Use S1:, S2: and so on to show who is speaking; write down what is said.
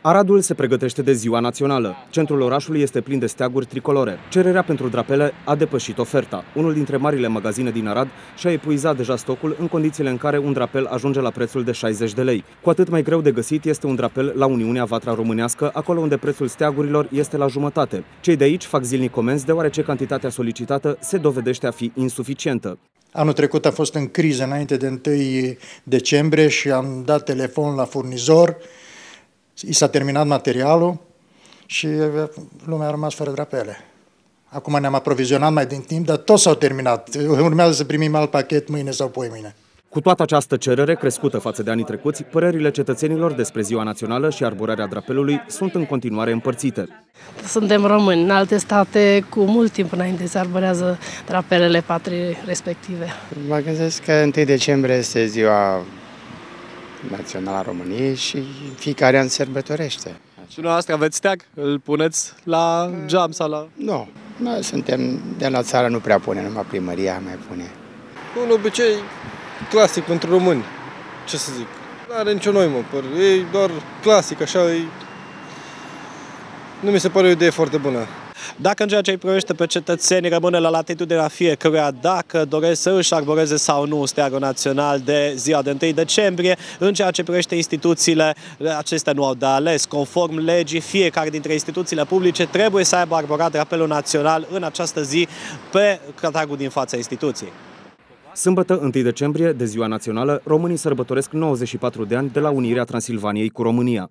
S1: Aradul se pregătește de ziua națională. Centrul orașului este plin de steaguri tricolore. Cererea pentru drapele a depășit oferta. Unul dintre marile magazine din Arad și-a epuizat deja stocul în condițiile în care un drapel ajunge la prețul de 60 de lei. Cu atât mai greu de găsit este un drapel la Uniunea Vatra Românească, acolo unde prețul steagurilor este la jumătate. Cei de aici fac zilnic comenzi deoarece cantitatea solicitată se dovedește a fi insuficientă.
S2: Anul trecut a fost în criză înainte de 1 decembrie și am dat telefon la furnizor i s-a terminat materialul și lumea a rămas fără drapele. Acum ne-am aprovizionat mai din timp, dar tot s-au terminat. Urmează să primim alt pachet mâine sau poi mâine.
S1: Cu toată această cerere crescută față de anii trecuți, părerile cetățenilor despre Ziua Națională și arborarea drapelului sunt în continuare împărțite.
S3: Suntem români. În alte state, cu mult timp înainte, se arborează drapelele patrii respective.
S4: Mă gândesc că 1 decembrie este ziua națională a României și fiecare an sărbătorește.
S5: Și dumneavoastră aveți steag? Îl puneți la geam sau la...
S4: Nu, noi suntem de la țară, nu prea pune, numai primăria mai pune.
S6: Un obicei clasic pentru români, ce să zic. Nu are nicio noi, mă, păr. e doar clasic, așa, e... Nu mi se pare o idee foarte bună.
S5: Dacă în ceea ce îi privește pe cetățenii rămâne la latitudinea fiecăruia dacă doresc să își arboreze sau nu steagul național de ziua de 1 decembrie, în ceea ce privește instituțiile, acestea nu au de ales. Conform legii, fiecare dintre instituțiile publice trebuie să aibă arborat drapelul național în această zi pe catagul din fața instituției.
S1: Sâmbătă, 1 decembrie, de ziua națională, românii sărbătoresc 94 de ani de la unirea Transilvaniei cu România.